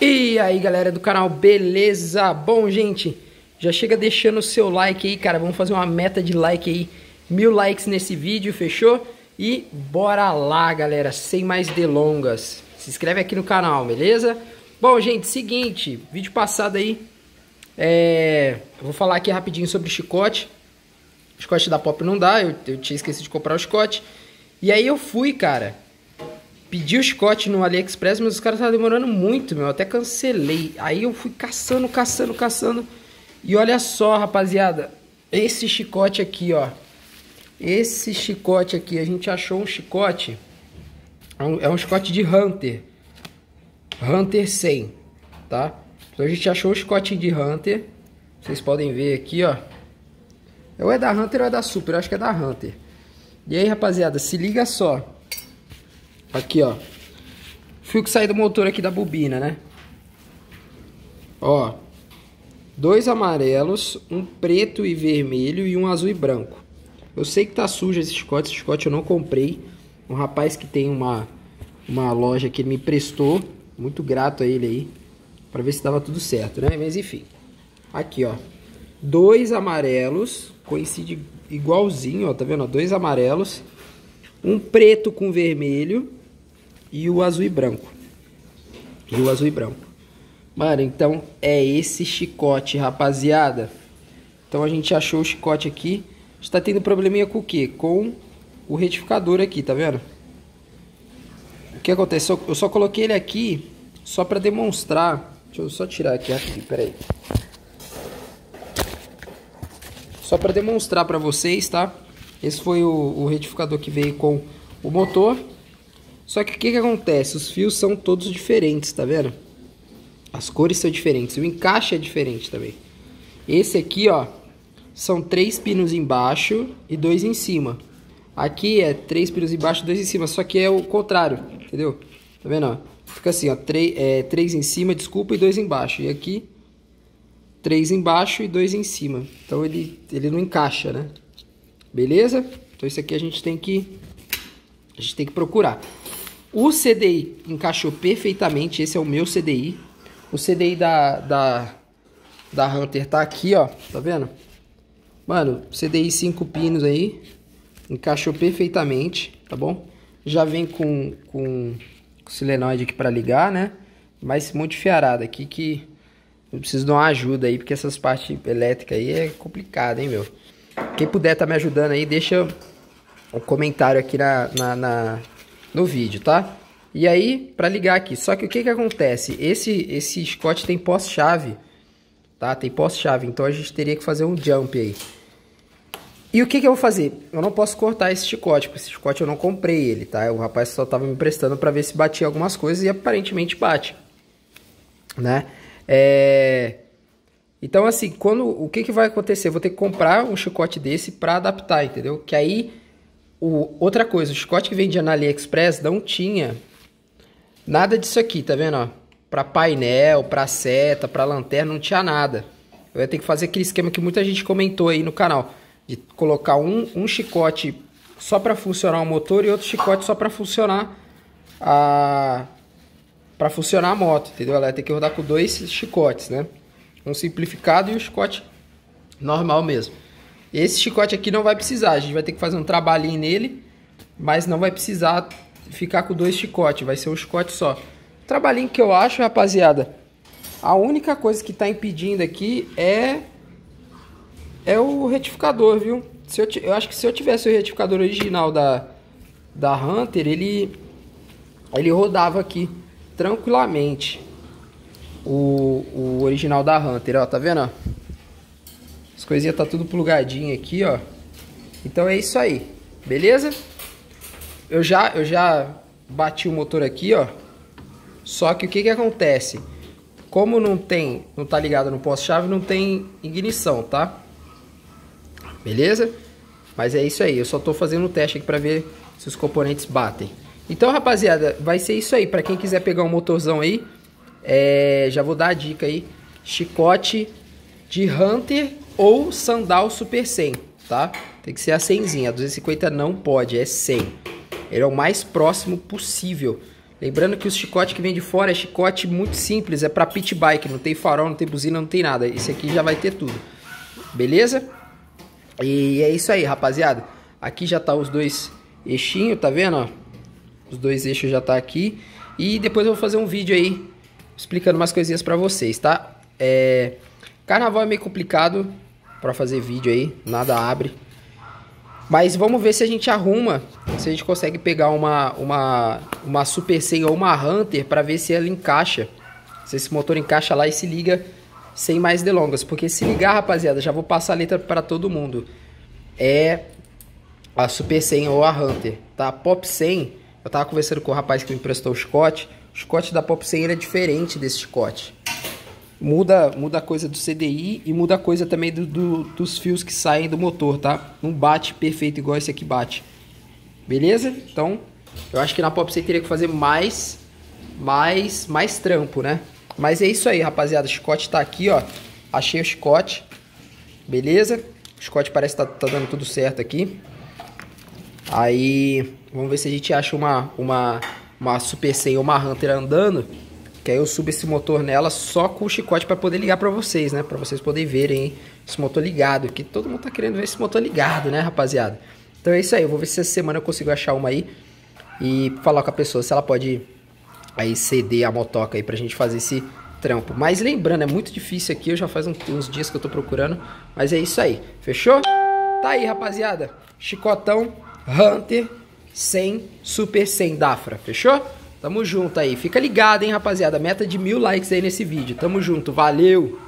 E aí galera do canal, beleza? Bom gente, já chega deixando o seu like aí, cara, vamos fazer uma meta de like aí, mil likes nesse vídeo, fechou? E bora lá galera, sem mais delongas, se inscreve aqui no canal, beleza? Bom gente, seguinte, vídeo passado aí, é... vou falar aqui rapidinho sobre chicote, o chicote da Pop não dá, eu, eu tinha esquecido de comprar o chicote, e aí eu fui cara, Pedi o chicote no AliExpress, mas os caras estavam demorando muito, meu. Até cancelei. Aí eu fui caçando, caçando, caçando. E olha só, rapaziada. Esse chicote aqui, ó. Esse chicote aqui. A gente achou um chicote. É um, é um chicote de Hunter. Hunter 100, tá? Então a gente achou o chicote de Hunter. Vocês podem ver aqui, ó. Ou é da Hunter ou é da Super. Eu acho que é da Hunter. E aí, rapaziada, se liga só. Aqui, ó. Fio que sai do motor aqui da bobina, né? Ó. Dois amarelos, um preto e vermelho e um azul e branco. Eu sei que tá sujo esse chicote, esse chicote eu não comprei. Um rapaz que tem uma, uma loja que ele me prestou. Muito grato a ele aí. Pra ver se dava tudo certo, né? Mas enfim. Aqui, ó. Dois amarelos. Coincide igualzinho, ó. Tá vendo? Dois amarelos. Um preto com vermelho e o azul e branco. E o azul e branco. Mano, então é esse chicote, rapaziada. Então a gente achou o chicote aqui. Está tendo probleminha com o quê? Com o retificador aqui, tá vendo? O que acontece? Eu só coloquei ele aqui só para demonstrar. Deixa eu só tirar aqui, aqui, peraí. Só para demonstrar para vocês, tá? Esse foi o, o retificador que veio com o motor. Só que o que, que acontece? Os fios são todos diferentes, tá vendo? As cores são diferentes, o encaixe é diferente também. Esse aqui, ó, são três pinos embaixo e dois em cima. Aqui é três pinos embaixo e dois em cima, só que é o contrário, entendeu? Tá vendo, ó? Fica assim, ó, três, é, três em cima, desculpa, e dois embaixo. E aqui, três embaixo e dois em cima. Então ele, ele não encaixa, né? Beleza? Então isso aqui a gente tem que, a gente tem que procurar. O CDI encaixou perfeitamente, esse é o meu CDI. O CDI da, da, da Hunter tá aqui, ó, tá vendo? Mano, CDI 5 pinos aí, encaixou perfeitamente, tá bom? Já vem com, com, com solenoide aqui para ligar, né? Mas muito fiarada aqui que eu preciso de uma ajuda aí, porque essas partes elétricas aí é complicado, hein, meu? Quem puder tá me ajudando aí, deixa um comentário aqui na, na, na no vídeo, tá? E aí, para ligar aqui, só que o que que acontece? Esse, esse Scott tem pós-chave, tá? Tem pós-chave, então a gente teria que fazer um jump aí. E o que que eu vou fazer? Eu não posso cortar esse chicote, porque esse chicote eu não comprei ele, tá? O rapaz só tava me emprestando para ver se batia algumas coisas e aparentemente bate, né? É... Então, assim, quando o que que vai acontecer? Eu vou ter que comprar um chicote desse para adaptar, entendeu? Que aí o, outra coisa, o chicote que vendia na AliExpress não tinha nada disso aqui, tá vendo? Ó? Pra painel, pra seta, pra lanterna, não tinha nada. Eu ia ter que fazer aquele esquema que muita gente comentou aí no canal. De colocar um, um chicote só para funcionar o motor e outro chicote só para funcionar a para funcionar a moto, entendeu? Ela ia ter que rodar com dois chicotes, né? Um simplificado e um chicote normal mesmo. Esse chicote aqui não vai precisar, a gente vai ter que fazer um trabalhinho nele, mas não vai precisar ficar com dois chicotes, vai ser um chicote só. trabalhinho que eu acho, rapaziada, a única coisa que está impedindo aqui é é o retificador, viu? Se eu, eu acho que se eu tivesse o retificador original da, da Hunter, ele, ele rodava aqui tranquilamente. O, o original da Hunter, ó, tá vendo? As coisinhas tá tudo plugadinho aqui, ó. Então é isso aí, beleza? Eu já, eu já bati o motor aqui, ó. Só que o que que acontece? Como não tem, não tá ligado no posto-chave, não tem ignição, tá? Beleza? Mas é isso aí, eu só tô fazendo um teste aqui pra ver se os componentes batem. Então, rapaziada, vai ser isso aí. Pra quem quiser pegar um motorzão aí, é, já vou dar a dica aí. Chicote de Hunter ou Sandal Super 100, tá? Tem que ser a 100zinha, a 250 não pode, é 100. Ele é o mais próximo possível Lembrando que o chicote que vem de fora é chicote muito simples, é para pit bike, não tem farol, não tem buzina, não tem nada. Esse aqui já vai ter tudo. Beleza? E é isso aí, rapaziada. Aqui já tá os dois eixinhos, tá vendo? Ó? Os dois eixos já tá aqui. E depois eu vou fazer um vídeo aí explicando umas coisinhas para vocês, tá? É... Carnaval é meio complicado para fazer vídeo aí, nada abre. Mas vamos ver se a gente arruma, se a gente consegue pegar uma, uma, uma Super 100 ou uma Hunter para ver se ela encaixa. Se esse motor encaixa lá e se liga sem mais delongas. Porque se ligar, rapaziada, já vou passar a letra para todo mundo. É a Super 100 ou a Hunter, tá? Pop 100, eu tava conversando com o rapaz que me emprestou o chicote. O chicote da Pop 100 é diferente desse chicote. Muda, muda a coisa do CDI e muda a coisa também do, do, dos fios que saem do motor, tá? Não bate perfeito igual esse aqui bate. Beleza? Então, eu acho que na Pop 100 teria que fazer mais, mais, mais trampo, né? Mas é isso aí, rapaziada. O chicote tá aqui, ó. Achei o chicote. Beleza? O chicote parece que tá, tá dando tudo certo aqui. Aí, vamos ver se a gente acha uma, uma, uma Super 100 ou uma Hunter andando. Que aí eu subo esse motor nela só com o chicote para poder ligar para vocês, né? Para vocês poderem verem esse motor ligado. Que todo mundo tá querendo ver esse motor ligado, né, rapaziada? Então é isso aí. Eu vou ver se essa semana eu consigo achar uma aí. E falar com a pessoa se ela pode aí ceder a motoca aí pra gente fazer esse trampo. Mas lembrando, é muito difícil aqui. Eu já faz uns dias que eu tô procurando. Mas é isso aí. Fechou? Tá aí, rapaziada. Chicotão Hunter 100 Super 100 Dafra. Fechou? Tamo junto aí. Fica ligado, hein, rapaziada. Meta de mil likes aí nesse vídeo. Tamo junto. Valeu!